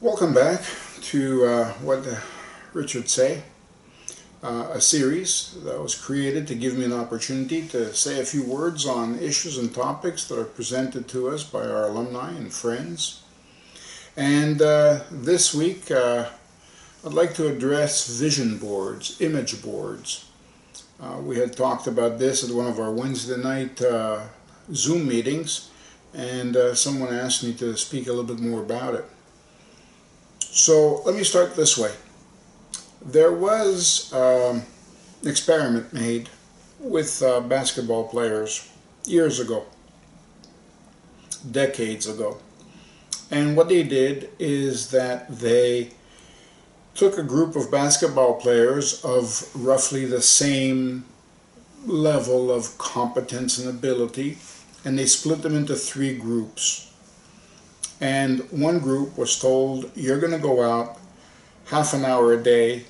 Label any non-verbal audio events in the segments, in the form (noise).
Welcome back to uh, What Richard Say, uh, a series that was created to give me an opportunity to say a few words on issues and topics that are presented to us by our alumni and friends. And uh, this week, uh, I'd like to address vision boards, image boards. Uh, we had talked about this at one of our Wednesday night uh, Zoom meetings, and someone asked me to speak a little bit more about it. So let me start this way. There was um, an experiment made with uh, basketball players years ago, decades ago. And what they did is that they took a group of basketball players of roughly the same level of competence and ability, and they split them into three groups. And one group was told, you're going to go out half an hour a day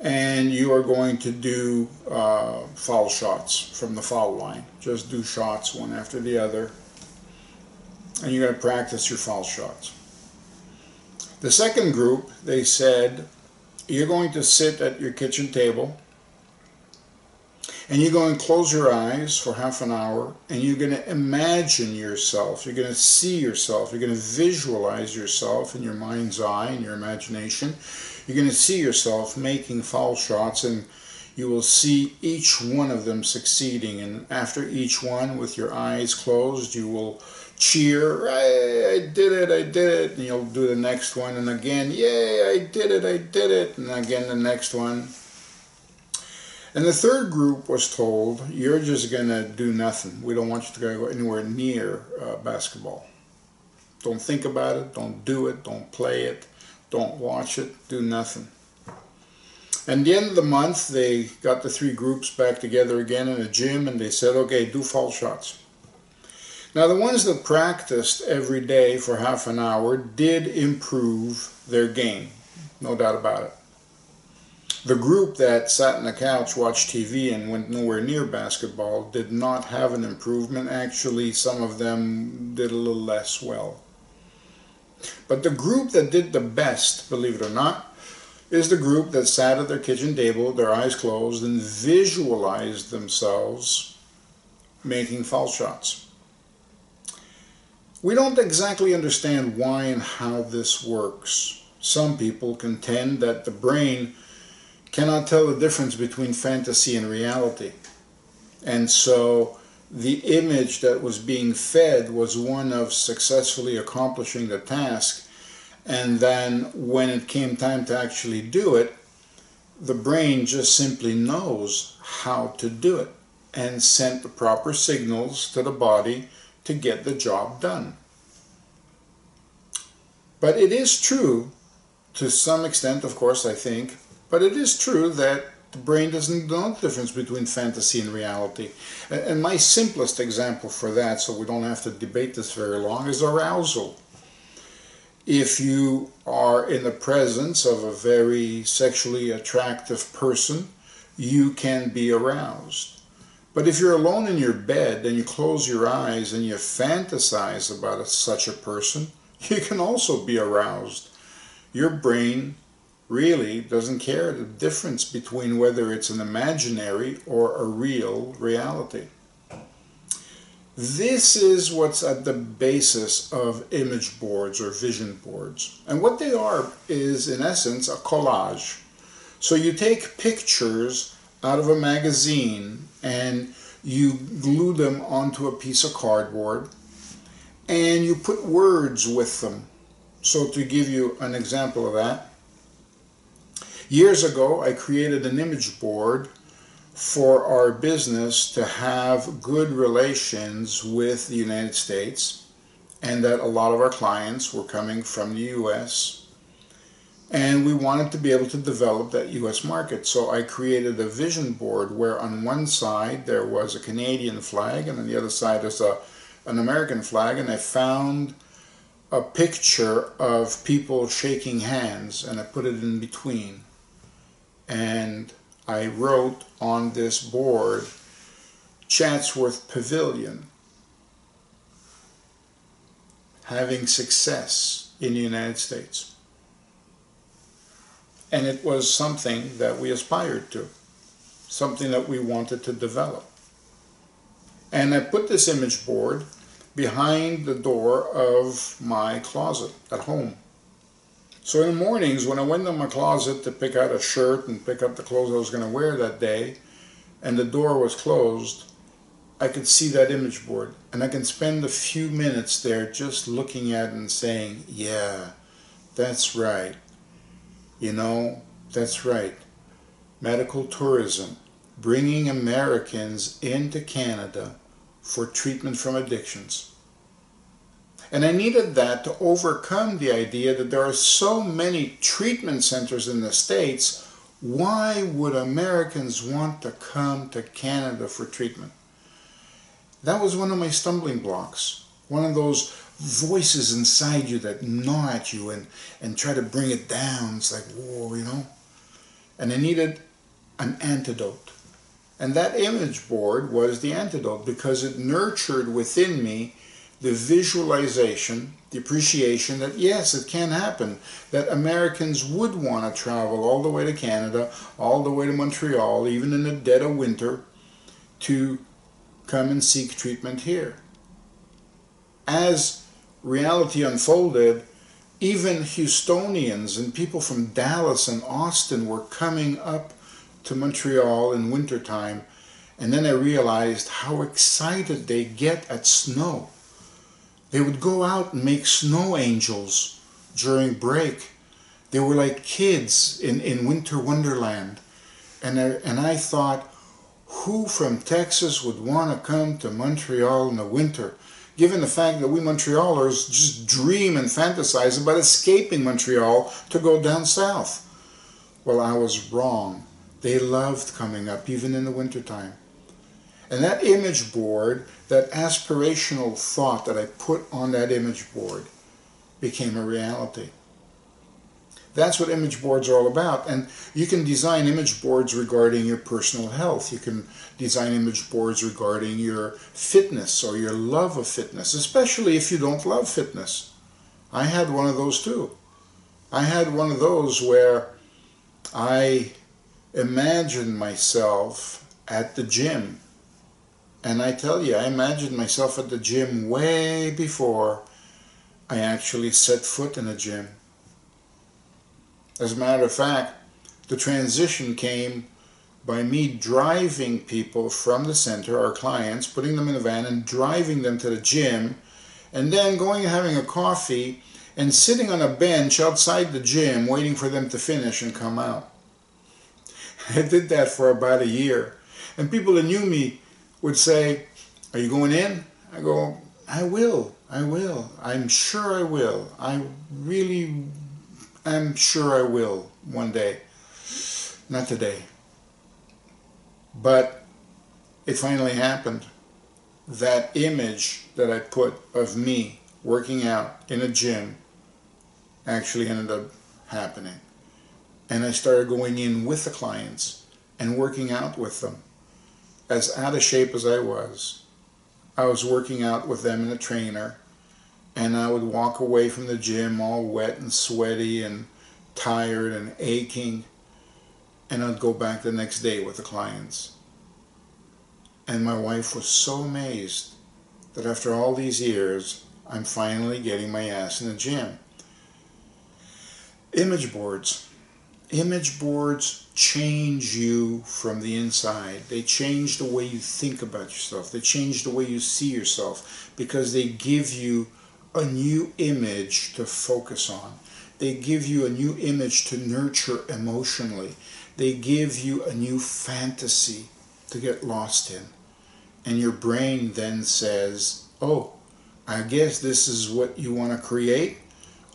and you are going to do uh, foul shots from the foul line. Just do shots one after the other. And you're going to practice your foul shots. The second group, they said, you're going to sit at your kitchen table and you're going to close your eyes for half an hour and you're going to imagine yourself. You're going to see yourself. You're going to visualize yourself in your mind's eye, in your imagination. You're going to see yourself making foul shots and you will see each one of them succeeding. And after each one, with your eyes closed, you will cheer, I did it, I did it. And you'll do the next one. And again, yay, I did it, I did it. And again, the next one. And the third group was told, you're just going to do nothing. We don't want you to go anywhere near uh, basketball. Don't think about it. Don't do it. Don't play it. Don't watch it. Do nothing. And the end of the month, they got the three groups back together again in a gym and they said, okay, do foul shots. Now, the ones that practiced every day for half an hour did improve their game, no doubt about it the group that sat on the couch, watched TV, and went nowhere near basketball did not have an improvement. Actually, some of them did a little less well. But the group that did the best, believe it or not, is the group that sat at their kitchen table, their eyes closed, and visualized themselves making foul shots. We don't exactly understand why and how this works. Some people contend that the brain cannot tell the difference between fantasy and reality. And so the image that was being fed was one of successfully accomplishing the task. And then when it came time to actually do it, the brain just simply knows how to do it and sent the proper signals to the body to get the job done. But it is true, to some extent, of course, I think, but it is true that the brain doesn't know the difference between fantasy and reality. And my simplest example for that, so we don't have to debate this very long, is arousal. If you are in the presence of a very sexually attractive person, you can be aroused. But if you're alone in your bed and you close your eyes and you fantasize about a, such a person, (laughs) you can also be aroused. Your brain really doesn't care the difference between whether it's an imaginary or a real reality. This is what's at the basis of image boards or vision boards. And what they are is, in essence, a collage. So you take pictures out of a magazine and you glue them onto a piece of cardboard and you put words with them. So to give you an example of that, Years ago, I created an image board for our business to have good relations with the United States and that a lot of our clients were coming from the US and we wanted to be able to develop that US market. So I created a vision board where on one side there was a Canadian flag and on the other side is a, an American flag. And I found a picture of people shaking hands and I put it in between and I wrote on this board Chatsworth Pavilion having success in the United States. And it was something that we aspired to, something that we wanted to develop. And I put this image board behind the door of my closet at home. So in the mornings when I went to my closet to pick out a shirt and pick up the clothes I was going to wear that day, and the door was closed, I could see that image board and I can spend a few minutes there just looking at it and saying, yeah, that's right. You know, that's right. Medical tourism, bringing Americans into Canada for treatment from addictions. And I needed that to overcome the idea that there are so many treatment centers in the States. Why would Americans want to come to Canada for treatment? That was one of my stumbling blocks. One of those voices inside you that gnaw at you and, and try to bring it down. It's like, whoa, you know? And I needed an antidote. And that image board was the antidote because it nurtured within me the visualization, the appreciation that yes, it can happen, that Americans would want to travel all the way to Canada, all the way to Montreal, even in the dead of winter, to come and seek treatment here. As reality unfolded, even Houstonians and people from Dallas and Austin were coming up to Montreal in wintertime, and then I realized how excited they get at snow. They would go out and make snow angels during break. They were like kids in, in winter wonderland. And I, and I thought, who from Texas would want to come to Montreal in the winter? Given the fact that we Montrealers just dream and fantasize about escaping Montreal to go down south. Well, I was wrong. They loved coming up, even in the wintertime. And that image board, that aspirational thought that I put on that image board, became a reality. That's what image boards are all about. And you can design image boards regarding your personal health. You can design image boards regarding your fitness or your love of fitness, especially if you don't love fitness. I had one of those too. I had one of those where I imagined myself at the gym. And I tell you, I imagined myself at the gym way before I actually set foot in a gym. As a matter of fact, the transition came by me driving people from the center, our clients, putting them in a van and driving them to the gym, and then going and having a coffee and sitting on a bench outside the gym waiting for them to finish and come out. (laughs) I did that for about a year. And people that knew me would say, Are you going in? I go, I will. I will. I'm sure I will. I really am sure I will one day. Not today. But it finally happened. That image that I put of me working out in a gym actually ended up happening. And I started going in with the clients and working out with them. As out of shape as I was, I was working out with them in a trainer and I would walk away from the gym all wet and sweaty and tired and aching and I'd go back the next day with the clients. And my wife was so amazed that after all these years, I'm finally getting my ass in the gym. Image boards. Image boards change you from the inside. They change the way you think about yourself. They change the way you see yourself because they give you a new image to focus on. They give you a new image to nurture emotionally. They give you a new fantasy to get lost in. And your brain then says, oh, I guess this is what you want to create?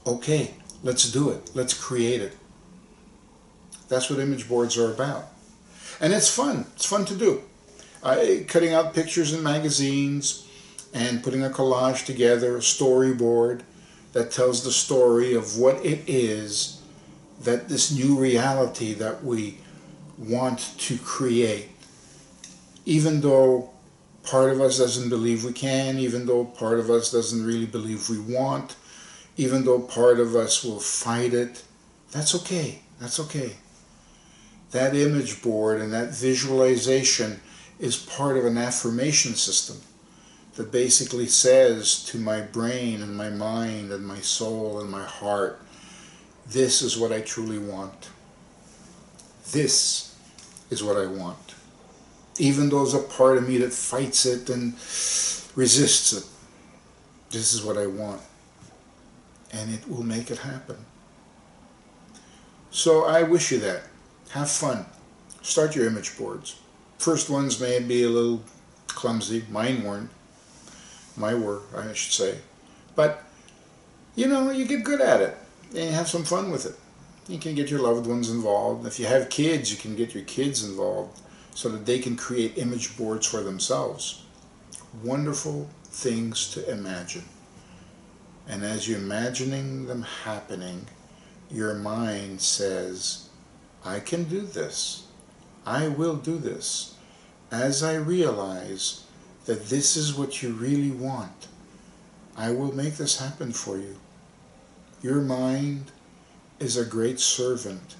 Okay, let's do it. Let's create it. That's what image boards are about. And it's fun. It's fun to do. Cutting out pictures in magazines and putting a collage together, a storyboard, that tells the story of what it is that this new reality that we want to create. Even though part of us doesn't believe we can, even though part of us doesn't really believe we want, even though part of us will fight it, that's okay. That's okay. That image board and that visualization is part of an affirmation system that basically says to my brain and my mind and my soul and my heart, this is what I truly want. This is what I want. Even though there's a part of me that fights it and resists it, this is what I want. And it will make it happen. So I wish you that. Have fun. Start your image boards. First ones may be a little clumsy. Mine weren't. My were, I should say. But, you know, you get good at it. And have some fun with it. You can get your loved ones involved. If you have kids, you can get your kids involved so that they can create image boards for themselves. Wonderful things to imagine. And as you're imagining them happening, your mind says, I can do this. I will do this. As I realize that this is what you really want, I will make this happen for you. Your mind is a great servant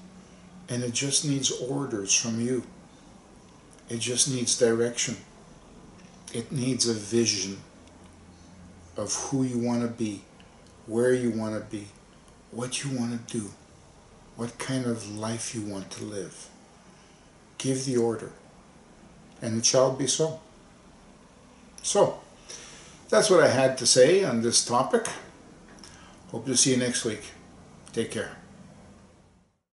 and it just needs orders from you. It just needs direction. It needs a vision of who you want to be, where you want to be, what you want to do, what kind of life you want to live. Give the order, and it shall be so. So, that's what I had to say on this topic. Hope to see you next week. Take care.